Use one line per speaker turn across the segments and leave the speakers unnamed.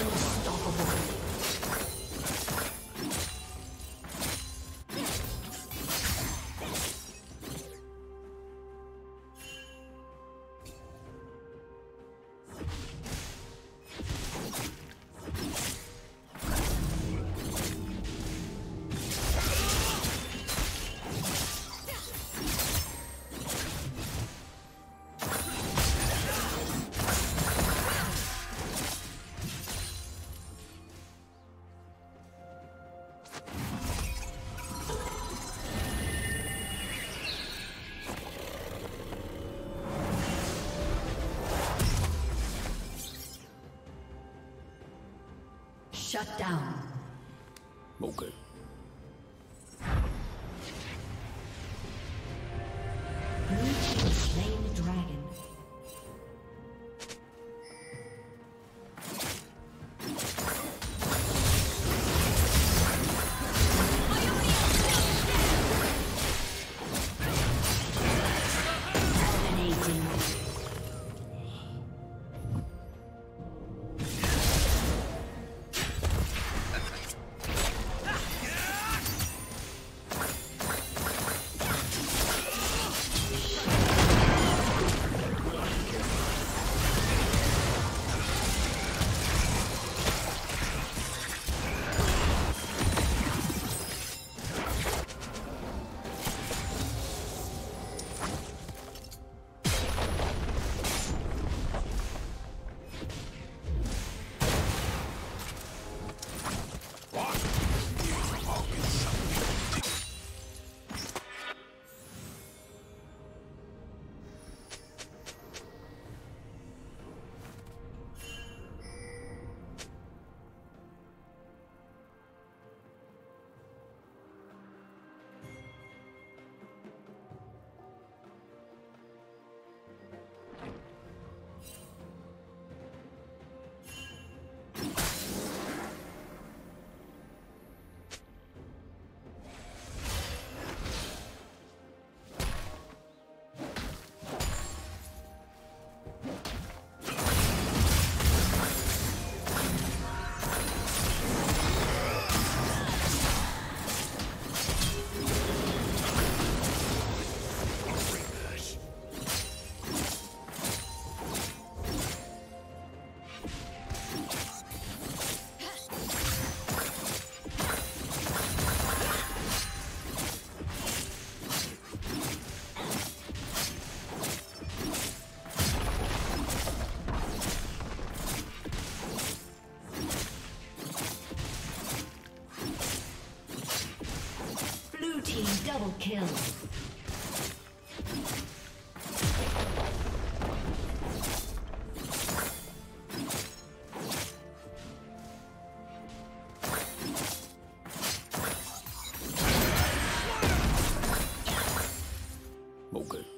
Okay. Shut down.
Okay.
Kill.
Okay.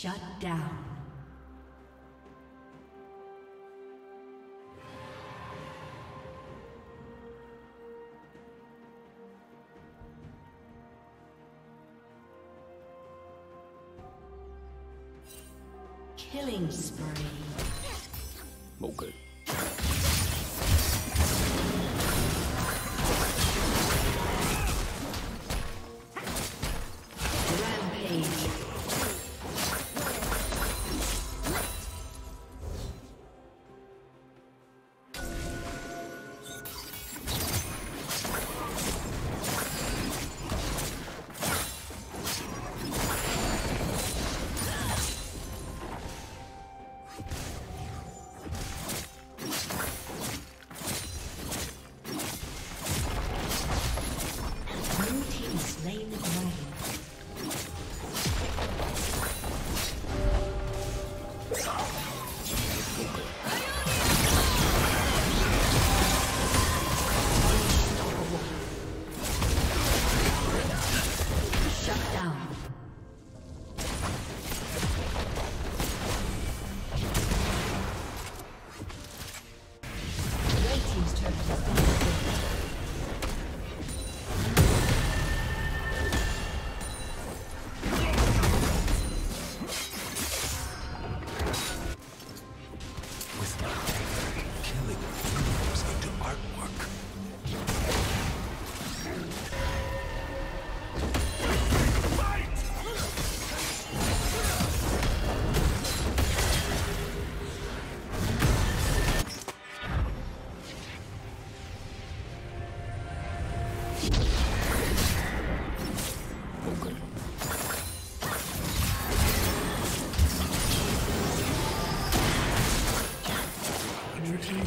Shut down.